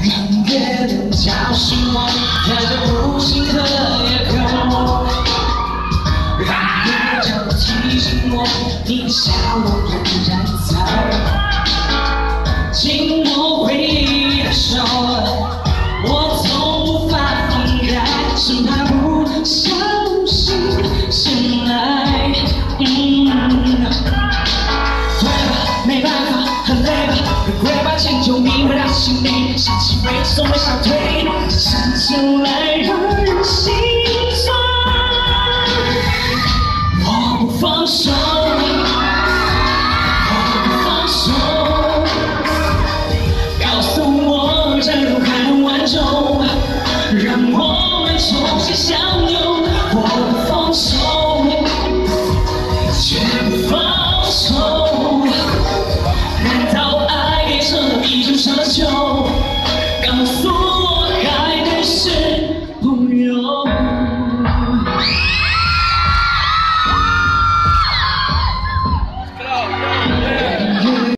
让月亮叫醒我，在这无尽的夜空，让月亮提醒我，你的笑容仍然在，请就你们的心里，想起为什么想退，想起。